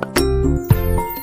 嗯。